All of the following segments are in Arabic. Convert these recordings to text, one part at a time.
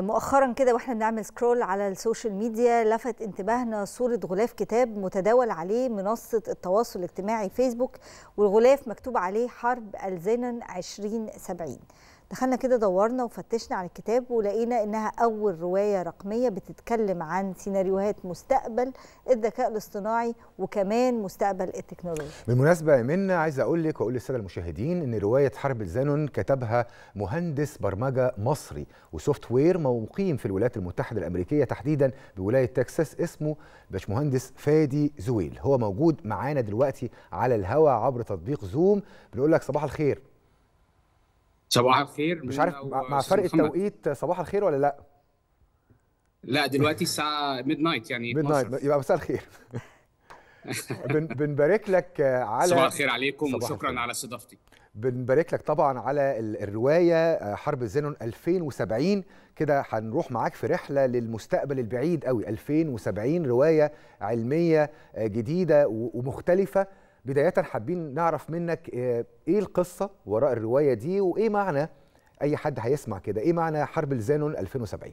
مؤخرا كده وإحنا بنعمل scroll على ال social media لفت انتباهنا صورة غلاف كتاب متداول على منصة التواصل الاجتماعي فيسبوك والغلاف مكتوب عليه حرب الزانون 2070 دخلنا كده دورنا وفتشنا عن الكتاب ولقينا إنها أول رواية رقمية بتتكلم عن سيناريوهات مستقبل الذكاء الاصطناعي وكمان مستقبل التكنولوجيا. بالمناسبة منا عايز أقول لك وأقول للسادة المشاهدين إن رواية حرب الزانون كتبها مهندس برمجة مصري و software مقيم في الولايات المتحدة الأمريكية تحديدا بولاية تكساس اسمه باشمهندس فادي زويل. هو موجود معانا دلوقتي على الهواء عبر تطبيق زوم. بنقول لك صباح الخير. صباح الخير مش عارف مع فرق التوقيت صباح الخير ولا لأ؟ لا دلوقتي الساعة midnight يعني midnight يبقى مساء الخير. بن بنبارك لك على صباح الخير عليكم وشكرا على استضافتي. بنبارك لك طبعا على الرواية حرب الزينون 2070 كده هنروح معاك في رحلة للمستقبل البعيد قوي 2070 رواية علمية جديدة ومختلفة. بداية حابين نعرف منك إيه القصة وراء الرواية دي وإيه معنى أي حد هيسمع كده؟ إيه معنى حرب الزانون 2070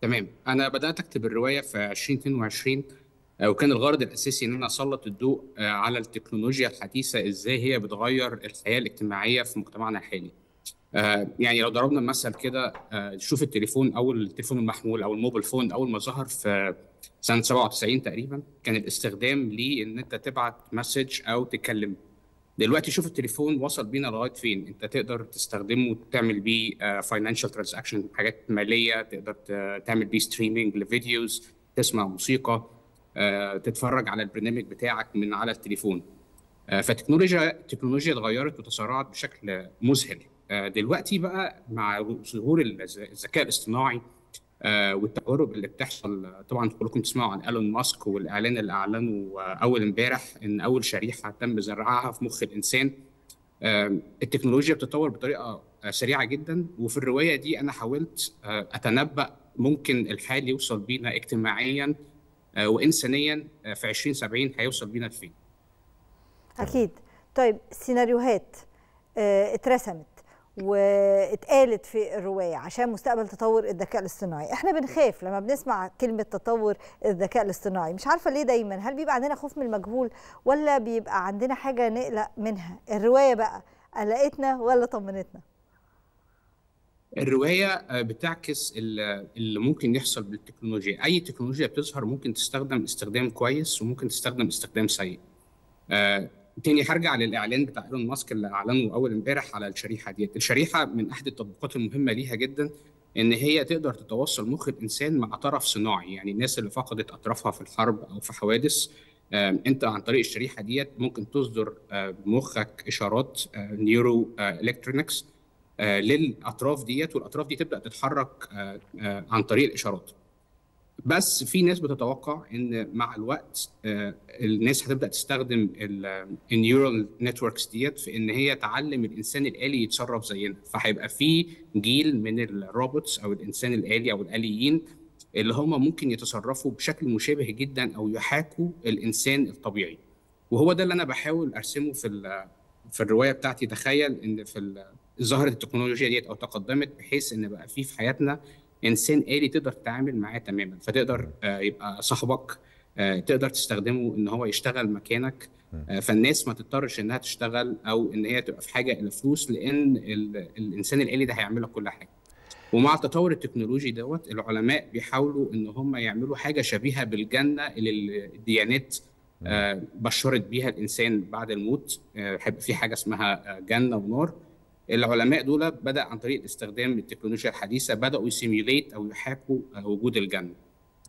تمام. أنا بدأت أكتب الرواية في 2022 وكان الغرض الأساسي إن أنا أسلط الضوء على التكنولوجيا الحديثة إزاي هي بتغير الحياة الاجتماعية في مجتمعنا الحالي. يعني لو ضربنا مثل كده شوف التليفون أو التليفون المحمول أو ال mobile phone أول ما ظهر في سنة 97 تقريبا كان الاستخدام ليه إن أنت تبعت message أو تكلم. دلوقتي شوف التليفون وصل بينا لغاية فين. أنت تقدر تستخدمه تعمل بيه financial transaction حاجات مالية تقدر تعمل بيه streaming ل videos تسمع موسيقى تتفرج على البرنامج بتاعك من على التليفون. فالتكنولوجيا التكنولوجيا اتغيرت وتسارعت بشكل مذهل. دلوقتي بقى مع ظهور الذكاء الاصطناعي والتجارب اللي بتحصل طبعا كلكم تسمعوا عن إيلون ماسك والإعلان اللي أعلنه أول امبارح إن أول شريحة تم زرعها في مخ الإنسان. التكنولوجيا بتتطور بطريقة سريعة جدا. وفي الرواية دي أنا حاولت أتنبأ ممكن الحال يوصل بينا اجتماعيا وانسانيا في 2070 هيوصل بينا لفين. أكيد. طيب سيناريوهات اترسمت. واتقالت في الرواية عشان مستقبل تطور الذكاء الاصطناعي. إحنا بنخاف لما بنسمع كلمة تطور الذكاء الاصطناعي. مش عارفة ليه دايما. هل بيبقى عندنا خوف من المجهول ولا بيبقى عندنا حاجة نقلق منها؟ الرواية بقى قلقتنا ولا طمنتنا؟ الرواية بتعكس اللي ممكن يحصل بالتكنولوجيا. أي تكنولوجيا بتظهر ممكن تستخدم استخدام كويس وممكن تستخدم استخدام سيء. تاني هرجع للإعلان بتاع إيلون ماسك اللي أعلنه أول إمبارح على الشريحة ديت. الشريحة من أحد التطبيقات المهمة ليها جدا إن هي تقدر تتوصل مخ الإنسان مع طرف صناعي يعني الناس اللي فقدت أطرافها في الحرب أو في حوادث. أنت عن طريق الشريحة ديت ممكن تصدر بمخك إشارات neuro electronics للأطراف ديت والأطراف دي تبدأ تتحرك عن طريق الإشارات. بس في ناس بتتوقع إن مع الوقت الناس هتبدأ تستخدم ال neural networks ديت في إن هي تعلم الإنسان الآلي يتصرف زينا. فهيبقى في جيل من ال robots أو الإنسان الآلي أو الآليين اللي هم ممكن يتصرفوا بشكل مشابه جدا أو يحاكوا الإنسان الطبيعي. وهو ده اللي أنا بحاول أرسمه في في الرواية بتاعتي. تخيل إن في ظهرت التكنولوجيا ديت أو تقدمت بحيث إن بقى في في حياتنا انسان آلي تقدر تتعامل معاه تماما. فتقدر يبقى صاحبك تقدر تستخدمه إن هو يشتغل مكانك. فالناس ما تضطرش إنها تشتغل أو إن هي تبقى في حاجة إلى فلوس لأن الإنسان الآلي ده هيعمل لك كل حاجة. ومع التطور التكنولوجي دوت العلماء بيحاولوا إن هم يعملوا حاجة شبيهة بالجنة اللي الديانات بشرت بيها الإنسان بعد الموت. في حاجة اسمها جنة ونار. العلماء دول بدأ عن طريق استخدام التكنولوجيا الحديثة بدأوا ي simulate أو يحاكوا وجود الجنه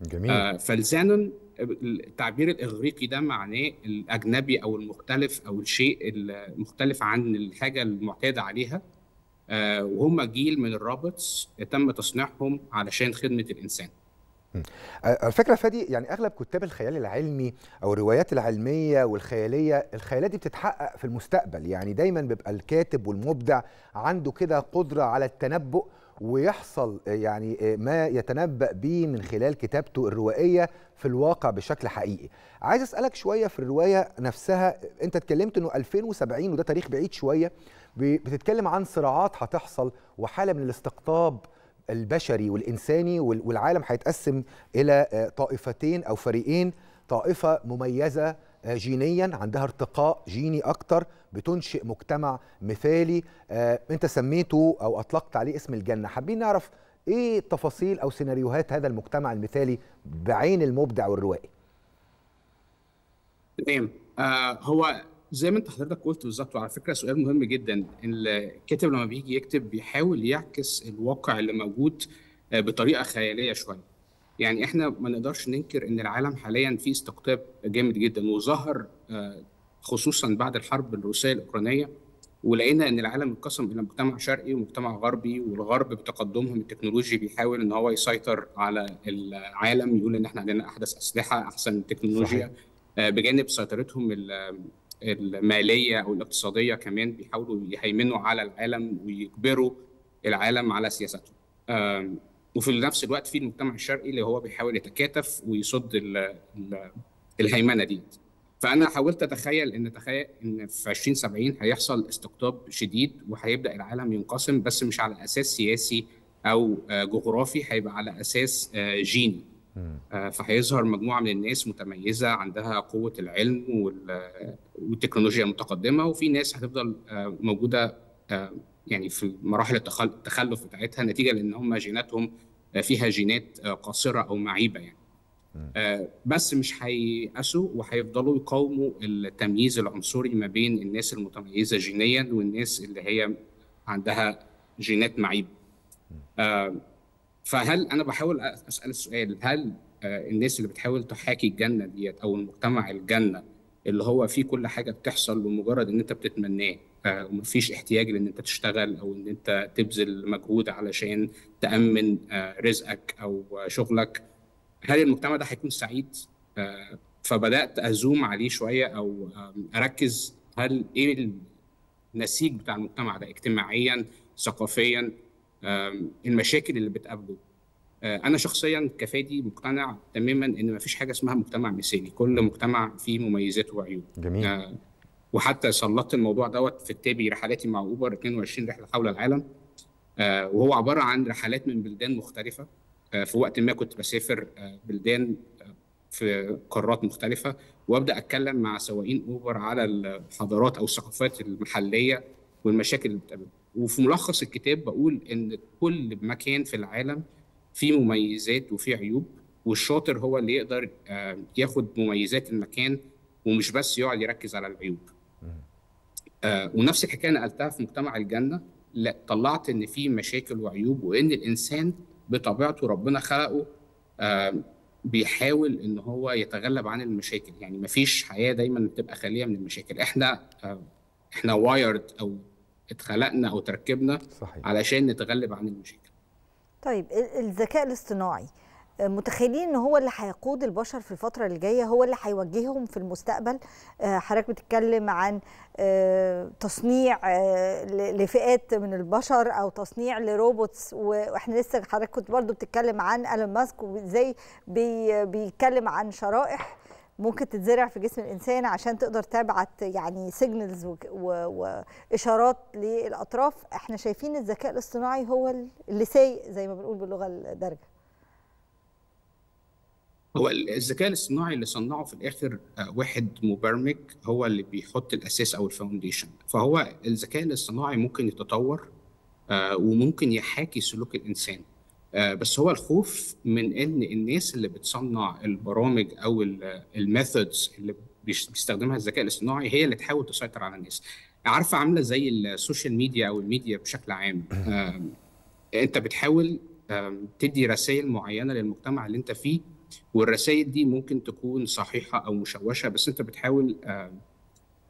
جميل. آه فالزانون التعبير الإغريقي ده معناه الأجنبي أو المختلف أو الشيء المختلف عن الحاجة المعتادة عليها. آه وهم جيل من الروبوتس تم تصنيعهم علشان خدمة الإنسان. الفكرة فادي يعني أغلب كتاب الخيال العلمي أو الروايات العلمية والخيالية الخيالات دي بتتحقق في المستقبل. يعني دايما بيبقى الكاتب والمبدع عنده كده قدرة على التنبؤ ويحصل يعني ما يتنبأ به من خلال كتابته الروائية في الواقع بشكل حقيقي. عايز أسألك شوية في الرواية نفسها. أنت اتكلمت إنه 2070 وده تاريخ بعيد شوية بتتكلم عن صراعات هتحصل وحالة من الاستقطاب البشري والإنساني والعالم هيتقسم إلى طائفتين أو فريقين. طائفة مميزة جينيا عندها ارتقاء جيني أكتر بتنشئ مجتمع مثالي. أنت سميته أو أطلقت عليه اسم الجنة. حابين نعرف إيه تفاصيل أو سيناريوهات هذا المجتمع المثالي بعين المبدع والروائي؟ تمام. آه هو زي ما انت حضرتك قلت بالظبط وعلى فكرة سؤال مهم جدا الكاتب لما بيجي يكتب بيحاول يعكس الواقع اللي موجود بطريقة خيالية شوية يعني إحنا ما نقدرش ننكر إن العالم حاليا فيه استقطاب جامد جدا وظهر خصوصا بعد الحرب الروسية الأوكرانية ولقينا إن العالم انقسم إلى مجتمع شرقي ومجتمع غربي والغرب بتقدمهم التكنولوجي بيحاول إن هو يسيطر على العالم يقول إن إحنا عندنا أحدث أسلحة أحسن تكنولوجيا صحيح. بجانب سيطرتهم المالية أو الاقتصاديه كمان بيحاولوا يهيمنوا على العالم ويجبروا العالم على سياستهم. وفي نفس الوقت في المجتمع الشرقي اللي هو بيحاول يتكاتف ويصد ال ال الهيمنة دي. فأنا حاولت أتخيل إن تخيل إن في 2070 هيحصل استقطاب شديد وهيبدأ العالم ينقسم بس مش على أساس سياسي أو جغرافي هيبقى على أساس جيني. فهيظهر مجموعة من الناس متميزة عندها قوة العلم والتكنولوجيا المتقدمه وفي ناس هتفضل موجودة يعني في مراحل التخلف بتاعتها نتيجة لأن هم جيناتهم فيها جينات قاصرة أو معيبة يعني. بس مش هييأسوا وهيفضلوا يقاوموا التمييز العنصري ما بين الناس المتميزة جينيا والناس اللي هي عندها جينات معيبة. فهل أنا بحاول أسأل السؤال هل الناس اللي بتحاول تحاكي الجنة ديت أو المجتمع الجنة اللي هو فيه كل حاجة بتحصل بمجرد إن أنت بتتمناه ومفيش احتياج لإن أنت تشتغل أو إن أنت تبذل مجهود علشان تأمن رزقك أو شغلك هل المجتمع ده هيكون سعيد؟ فبدأت أزوم عليه شوية أو أركز هل إيه النسيج بتاع المجتمع ده اجتماعيا ثقافيا المشاكل اللي بتقابله. أنا شخصيا كفادي مقتنع تماما إن ما فيش حاجة اسمها مجتمع مثالي. كل مجتمع فيه مميزات وعيوب جميل. آه وحتى سلطت الموضوع دوت في كتابي رحلاتي مع أوبر 22 رحلة حول العالم. آه وهو عبارة عن رحلات من بلدان مختلفة. آه في وقت ما كنت بسافر آه بلدان في قارات مختلفة. وأبدأ أتكلم مع سواقين أوبر على الحضارات أو الثقافات المحلية والمشاكل اللي بتقابلها. وفي ملخص الكتاب بقول إن كل مكان في العالم فيه مميزات وفيه عيوب والشاطر هو اللي يقدر ياخد مميزات المكان ومش بس يقعد يركز على العيوب. ونفس الحكاية نقلتها في مجتمع الجنة لا طلعت إن في مشاكل وعيوب وإن الإنسان بطبيعته ربنا خلقه بيحاول إن هو يتغلب عن المشاكل. يعني مفيش حياة دايما بتبقى خالية من المشاكل. إحنا إحنا wired أو اتخلقنا أو تركبنا صحيح. علشان نتغلب عن المشاكل. طيب الذكاء الاصطناعي متخيلين إن هو اللي هيقود البشر في الفترة اللي جاية؟ هو اللي هيوجههم في المستقبل؟ حضرتك بتتكلم عن تصنيع لفئات من البشر أو تصنيع ل robots وإحنا لسه حضرتك كنت برضو بتتكلم عن إيلون ماسك وإزاي بيتكلم عن شرائح ممكن تتزرع في جسم الإنسان عشان تقدر تبعت يعني signals واشارات للأطراف. إحنا شايفين الذكاء الاصطناعي هو اللي سايق زي ما بنقول باللغة الدارجة. هو الذكاء الاصطناعي اللي صنعه في الآخر واحد مبرمج هو اللي بيحط الأساس أو ال foundation فهو الذكاء الاصطناعي ممكن يتطور وممكن يحاكي سلوك الإنسان. بس هو الخوف من إن الناس اللي بتصنع البرامج أو ال methods اللي بيستخدمها الذكاء الاصطناعي هي اللي تحاول تسيطر على الناس. عارفة عاملة زي ال social media أو الميديا بشكل عام. أنت بتحاول تدي رسائل معينة للمجتمع اللي أنت فيه والرسائل دي ممكن تكون صحيحة أو مشوشة بس أنت بتحاول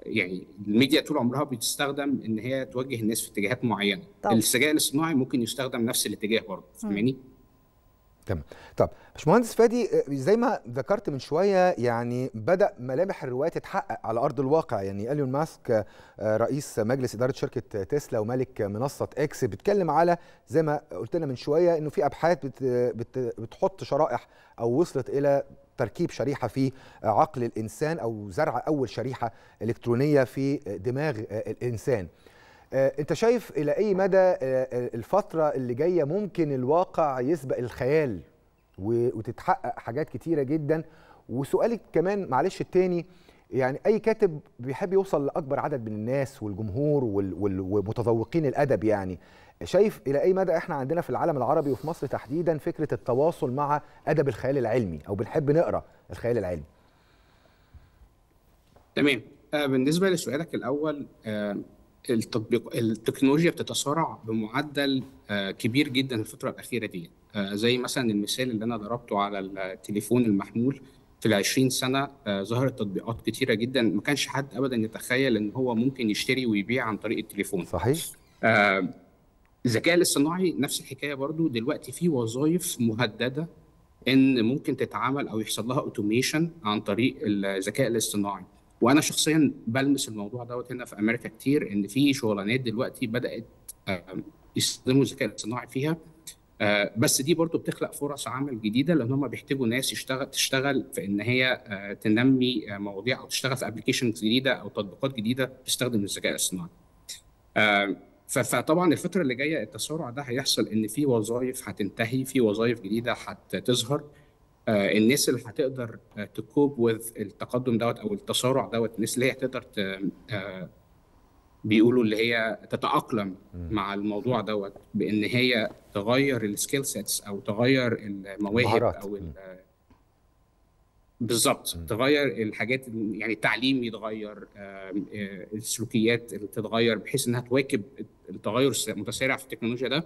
يعني الميديا طول عمرها بتستخدم إن هي توجه الناس في اتجاهات معينة. الذكاء الاصطناعي ممكن يستخدم نفس الاتجاه برضه فاهماني؟ تمام. طب باشمهندس فادي زي ما ذكرت من شوية يعني بدأ ملامح الروايه تتحقق على أرض الواقع. يعني إيلون ماسك رئيس مجلس إدارة شركة تسلا ومالك منصة إكس بيتكلم على زي ما قلت لنا من شوية إنه في أبحاث بت بت بتحط شرائح أو وصلت إلى تركيب شريحة في عقل الإنسان أو زرع أول شريحة إلكترونية في دماغ الإنسان. آه، أنت شايف إلى أي مدى آه، آه، الفترة اللي جاية ممكن الواقع يسبق الخيال وتتحقق حاجات كتيرة جدا؟ وسؤالي كمان معلش التاني يعني أي كاتب بيحب يوصل لأكبر عدد من الناس والجمهور وال- وال- ومتذوقين الأدب يعني شايف إلى أي مدى إحنا عندنا في العالم العربي وفي مصر تحديدا فكرة التواصل مع أدب الخيال العلمي أو بنحب نقرأ الخيال العلمي؟ تمام. آه، بالنسبة لسؤالك الأول آه، التطبيق التكنولوجيا بتتسارع بمعدل آه، كبير جدا الفترة الأخيرة دي زي مثلا المثال اللي أنا ضربته على التليفون المحمول في العشرين سنة آه، ظهرت تطبيقات كتيرة جدا ما كانش حد أبدا يتخيل إن هو ممكن يشتري ويبيع عن طريق التليفون. صحيح. آه، الذكاء الاصطناعي نفس الحكاية برضو دلوقتي في وظائف مهددة إن ممكن تتعمل أو يحصل لها automation عن طريق الذكاء الاصطناعي. وأنا شخصيا بلمس الموضوع دوت هنا في أمريكا كتير إن في شغلانات دلوقتي بدأت يستخدموا الذكاء الاصطناعي فيها. آه، بس دي برضو بتخلق فرص عمل جديدة لأن هم بيحتاجوا ناس يشتغل تشتغل في إن هي آه، تنمي آه، مواضيع أو تشتغل في applications جديدة أو تطبيقات جديدة تستخدم الذكاء الاصطناعي. فطبعا الفترة اللي جاية التسارع ده هيحصل إن في وظائف هتنتهي في وظائف جديدة هتظهر آه، الناس اللي هتقدر cope with التقدم دوت أو التسارع دوت الناس اللي هي هتقدر آه، بيقولوا اللي هي تتأقلم مع الموضوع دوت بإن هي تغير ال skill sets أو تغير المواهب المهارات. بالظبط تغير الحاجات يعني التعليم يتغير آه، السلوكيات اللي تتغير بحيث إنها تواكب التغير المتسارع في التكنولوجيا ده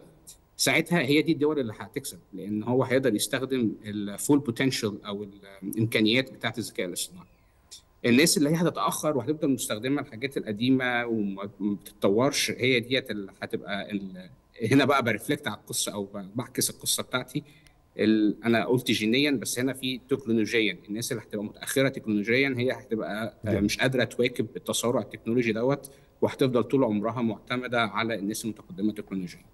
ساعتها هي دي الدول اللي هتكسب لأن هو هيقدر يستخدم ال full potential أو الامكانيات بتاعت الذكاء الاصطناعي الناس اللي هي هتتأخر وهتفضل مستخدمة الحاجات القديمة وما ما بتتطورش هي ديت اللي هتبقى. هنا بقى ب reflect على القصة أو بعكس القصة بتاعتي. أنا قلت جينيا بس هنا في تكنولوجيا. الناس اللي هتبقى متأخرة تكنولوجيا هي هتبقى آه،. مش قادرة تواكب التسارع التكنولوجي دوت وهتفضل طول عمرها معتمدة على الناس المتقدمة تكنولوجيا.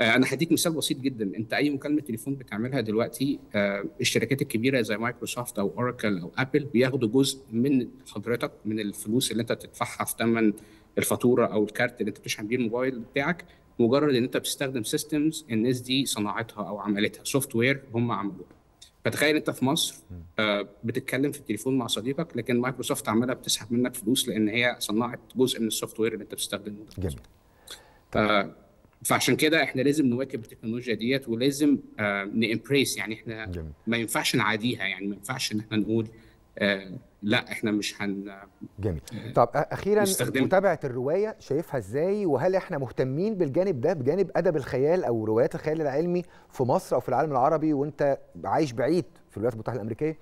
آه، أنا هديك مثال بسيط جدا. أنت أي مكالمة تليفون بتعملها دلوقتي آه، الشركات الكبيرة زي مايكروسوفت أو أوراكل أو أبل بياخدوا جزء من حضرتك من الفلوس اللي أنت بتدفعها في ثمن الفاتورة أو الكارت اللي أنت بتشحن بيه الموبايل بتاعك. مجرد إن أنت بتستخدم systems الناس دي صنعتها أو عملتها software هم عملوها فتخيل أنت في مصر آه، بتتكلم في التليفون مع صديقك لكن مايكروسوفت عمالة بتسحب منك فلوس لأن هي صنعت جزء من ال software اللي أنت بتستخدمه. جميل. فعشان كده إحنا لازم نواكب التكنولوجيا ديت ولازم آه نامبريس يعني إحنا جميل. ما ينفعش نعاديها يعني ما ينفعش إن إحنا نقول آه لا إحنا مش هن جميل طب أخيرا. متابعة الرواية شايفها إزاي وهل إحنا مهتمين بالجانب ده بجانب أدب الخيال أو روايات الخيال العلمي في مصر أو في العالم العربي وأنت عايش بعيد في الولايات المتحدة الأمريكية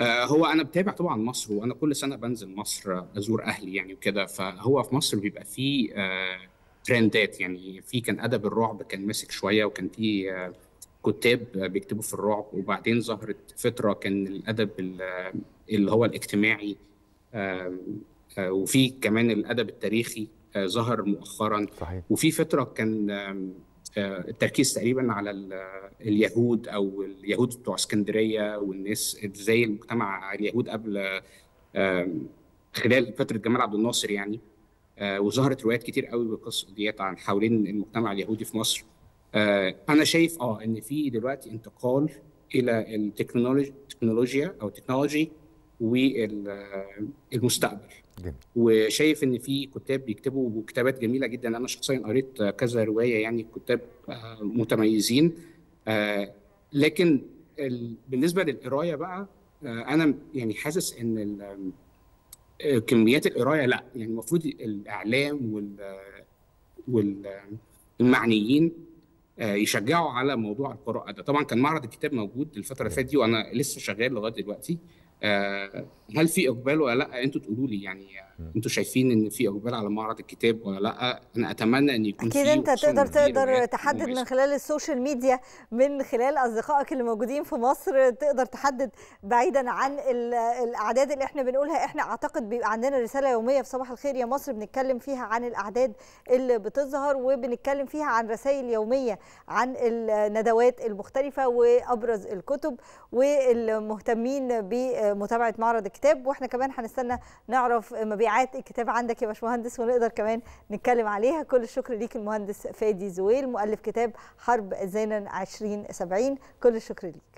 هو أنا بتابع طبعا مصر وأنا كل سنة بنزل مصر أزور أهلي يعني وكده فهو في مصر بيبقى فيه ترندات يعني في كان أدب الرعب كان ماسك شوية وكان في كتاب بيكتبوا في الرعب وبعدين ظهرت فتره كان الأدب ال- اللي هو الاجتماعي آه، وفي كمان الأدب التاريخي آه، ظهر مؤخرا. صحيح. وفي فترة كان آه، التركيز تقريبا على ال- اليهود أو اليهود بتوع اسكندرية والناس زي المجتمع اليهود قبل خلال فترة جمال عبد الناصر يعني. وظهرت روايات كتير قوي بالقصة ديت عن حوالين المجتمع اليهودي في مصر. آه، أنا شايف أه إن في دلوقتي انتقال إلى التكنولوجيا أو التكنولوجي والمستقبل. جميل. وشايف إن في كتاب بيكتبوا كتابات جميلة جدا. أنا شخصيا قريت كذا رواية يعني كتاب آه، متميزين. آه، لكن ال- بالنسبة للقراية بقى أنا يعني حاسس إن كميات القراية لأ. يعني المفروض الإعلام وال والمعنيين يشجعوا على موضوع القراءة ده. طبعا كان معرض الكتاب موجود الفترة اللي فاتت دي وأنا لسه شغال لغاية دلوقتي. آه، هل في إقبال ولا لأ؟ أنتوا تقولوا لي يعني آه، أنتوا شايفين ان في اقبال على معرض الكتاب ولا لا؟ أنا اتمنى ان يكون أكيد أنت تقدر تقدر تحدد من. خلال ال social media من خلال أصدقائك اللي موجودين في مصر تقدر تحدد بعيدا عن ال- الأعداد اللي إحنا بنقولها. إحنا أعتقد بيبقى عندنا رسالة يومية في صباح الخير يا مصر بنتكلم فيها عن الأعداد اللي بتظهر وبنتكلم فيها عن رسائل يومية عن الندوات المختلفة وأبرز الكتب والمهتمين متابعه معرض الكتاب. وإحنا كمان هنستنى نعرف مبيعات الكتاب عندك يا باشمهندس ونقدر كمان نتكلم عليها. كل الشكر ليك المهندس فادي زويل مؤلف كتاب حرب زينن 2070 كل الشكر ليك.